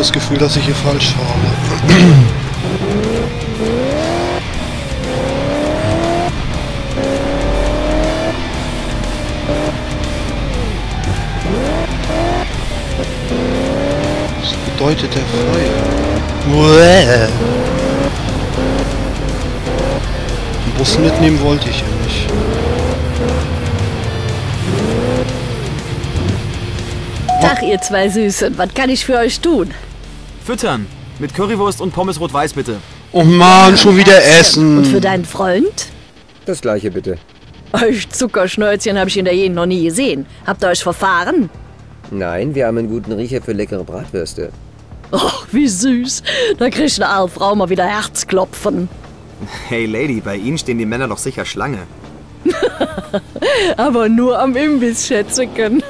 das Gefühl, dass ich hier falsch fahre. Was bedeutet der Pfeil? Uäh. Den Bus mitnehmen wollte ich ja nicht. Tag, ihr zwei Süßen. Was kann ich für euch tun? Füttern. Mit Currywurst und Pommes rot-weiß bitte. Oh Mann, schon wieder Und essen. für deinen Freund? Das gleiche bitte. Euch Zuckerschnäuzchen habe ich in der Jenen noch nie gesehen. Habt ihr euch verfahren? Nein, wir haben einen guten Riecher für leckere Bratwürste. Och, wie süß. Da kriegt eine alte Frau mal wieder Herzklopfen. Hey Lady, bei Ihnen stehen die Männer doch sicher Schlange. Aber nur am Imbiss, Schätzeken.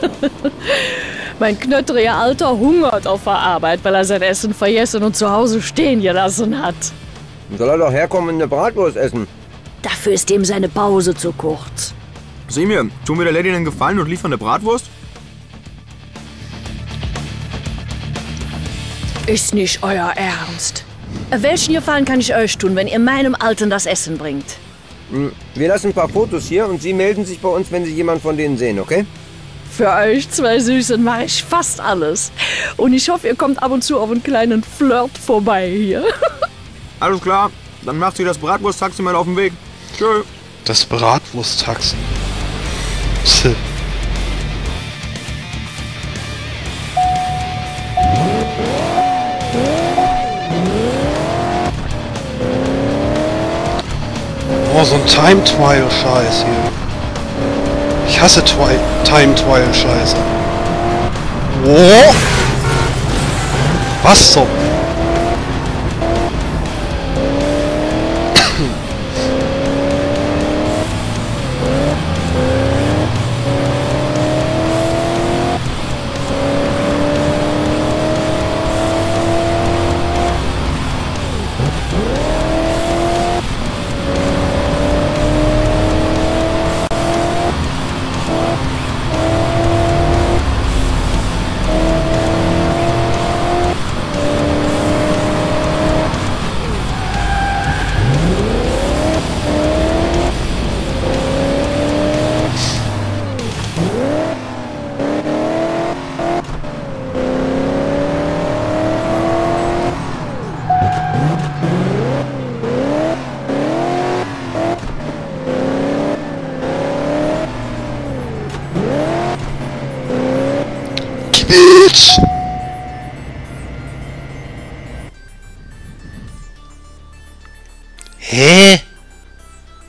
Mein knötteriger Alter hungert auf der Arbeit, weil er sein Essen vergessen und zu Hause stehen gelassen hat. Soll er doch herkommen und eine Bratwurst essen? Dafür ist ihm seine Pause zu kurz. Sieh mir, tun wir der Lady einen Gefallen und liefern eine Bratwurst? Ist nicht euer Ernst. Welchen Gefallen kann ich euch tun, wenn ihr meinem Alten das Essen bringt? Wir lassen ein paar Fotos hier und Sie melden sich bei uns, wenn Sie jemanden von denen sehen, okay? Für euch zwei Süßen mache ich fast alles. Und ich hoffe, ihr kommt ab und zu auf einen kleinen Flirt vorbei hier. Alles klar, dann macht sie das Bratwurst-Taxi mal auf den Weg. Tschö. Das Bratwursttaxi. Oh, so ein Time Trial Scheiß hier. Ich hasse Twi Time Trial Scheiße. Oh! Was zum?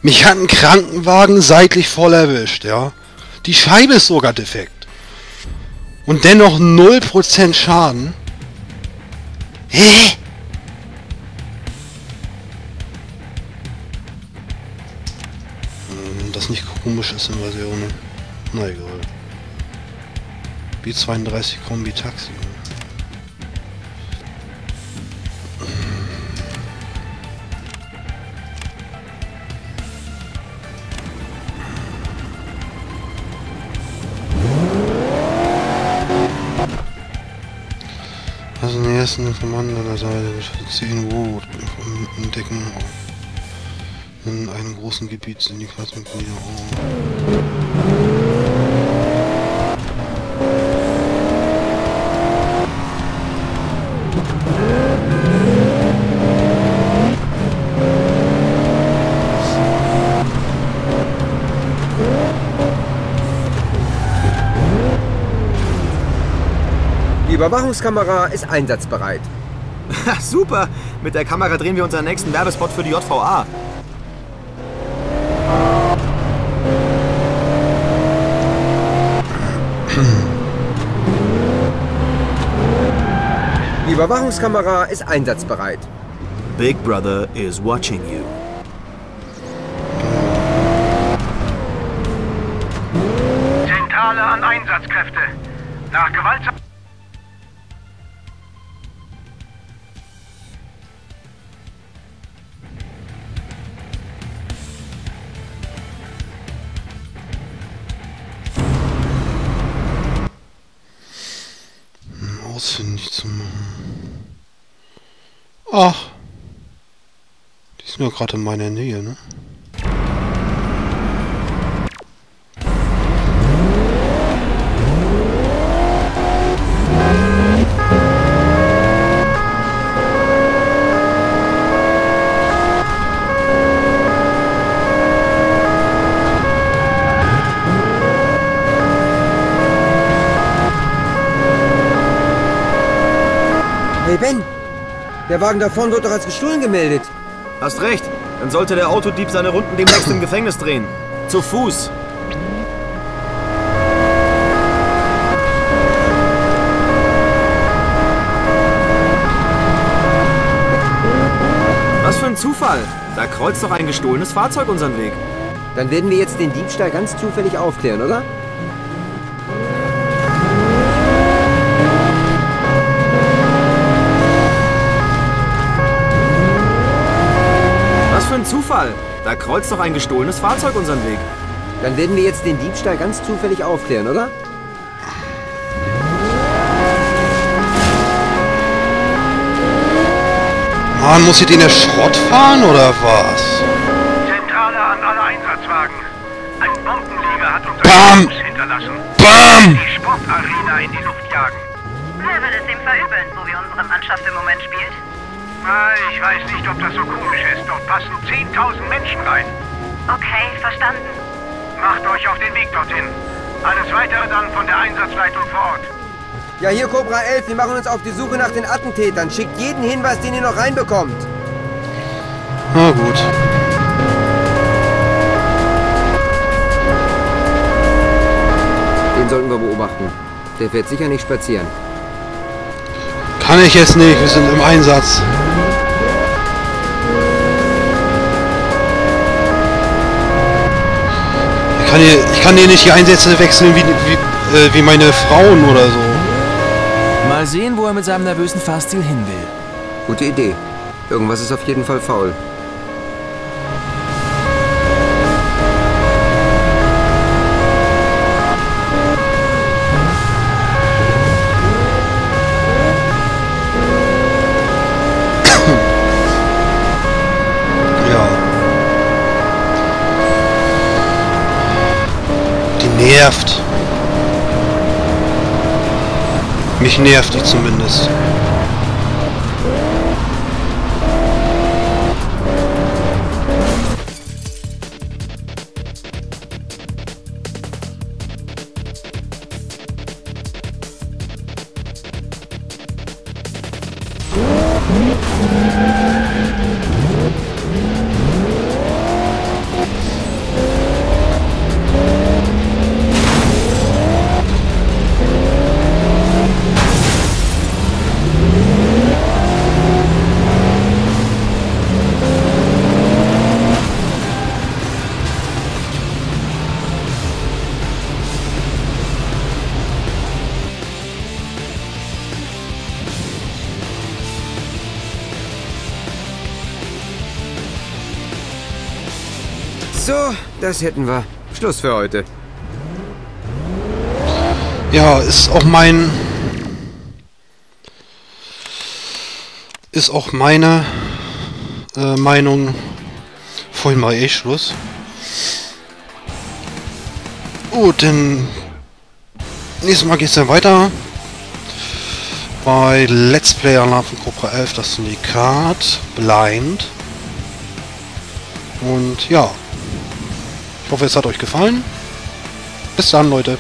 Mich hat ein Krankenwagen seitlich voll erwischt, ja? Die Scheibe ist sogar defekt. Und dennoch 0% Schaden? Hä? Hm, Das nicht komisch ist in Version. Na egal. B32 Kombi Taxi. Also den ersten Informant an der Seite ziehen Wood entdecken in einem großen Gebiet sind die Klassenmitglieder. Oh. Überwachungskamera ist einsatzbereit. Super. Mit der Kamera drehen wir unseren nächsten Werbespot für die JVA. Die Überwachungskamera ist einsatzbereit. Big Brother is watching you. Zentrale an Einsatzkräfte. Nach gewaltsam... ausfindig zu machen. Ach. Die sind ja gerade in meiner Nähe, ne? Der Wagen da vorne wird doch als gestohlen gemeldet. Hast recht. Dann sollte der Autodieb seine Runden demnächst im Gefängnis drehen. Zu Fuß. Was für ein Zufall. Da kreuzt doch ein gestohlenes Fahrzeug unseren Weg. Dann werden wir jetzt den Diebstahl ganz zufällig aufklären, oder? Ein Zufall. Da kreuzt doch ein gestohlenes Fahrzeug unseren Weg. Dann werden wir jetzt den Diebstahl ganz zufällig aufklären, oder? Mann, muss ich den der Schrott fahren oder was? Zentrale an alle Einsatzwagen. Ein Bombenleger hat uns Bam! Fuß hinterlassen. BAM! Die Sportarena in die Luft jagen. Wer wird es ihm verübeln, so wie unsere Mannschaft im Moment spielt? Ah, Ich weiß nicht, ob das so komisch ist. Dort passen 10.000 Menschen rein. Okay, verstanden. Macht euch auf den Weg dorthin. Alles weitere dann von der Einsatzleitung vor Ort. Ja, hier Cobra 11, wir machen uns auf die Suche nach den Attentätern. Schickt jeden Hinweis, den ihr noch reinbekommt. Na gut. Den sollten wir beobachten. Der fährt sicher nicht spazieren. Kann ich jetzt nicht, wir sind im Einsatz. Kann hier, ich kann hier nicht die Einsätze wechseln wie, wie, äh, wie meine Frauen oder so. Mal sehen, wo er mit seinem nervösen Fahrstil hin will. Gute Idee. Irgendwas ist auf jeden Fall faul. Nervt. Mich nervt die zumindest. So, das hätten wir. Schluss für heute. Ja, ist auch mein... Ist auch meine äh, Meinung. Vorhin mal eh Schluss. Gut, dann... Nächstes Mal geht's dann weiter. Bei Let's Play Cobra 11, das Syndikat, Blind. Und ja. Ich hoffe, es hat euch gefallen. Bis dann, Leute.